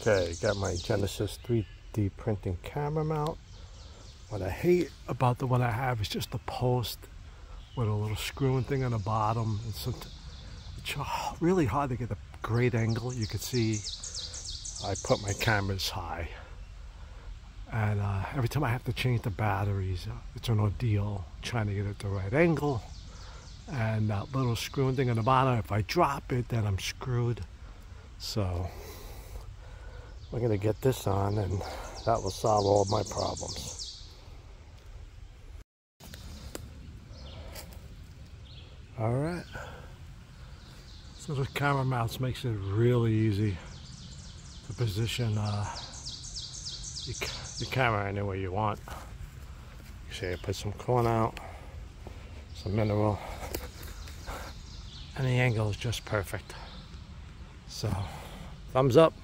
Okay, got my Genesis 3D printing camera mount. What I hate about the one I have is just the post with a little screwing thing on the bottom. It's, it's really hard to get a great angle. You can see I put my cameras high. And uh, every time I have to change the batteries, uh, it's an ordeal trying to get it the right angle. And that little screwing thing on the bottom, if I drop it, then I'm screwed. So we're going to get this on and that will solve all my problems. All right. So the camera mounts makes it really easy to position uh, your, your camera anywhere you want. You see I put some corn out, some mineral, and the angle is just perfect. So, thumbs up.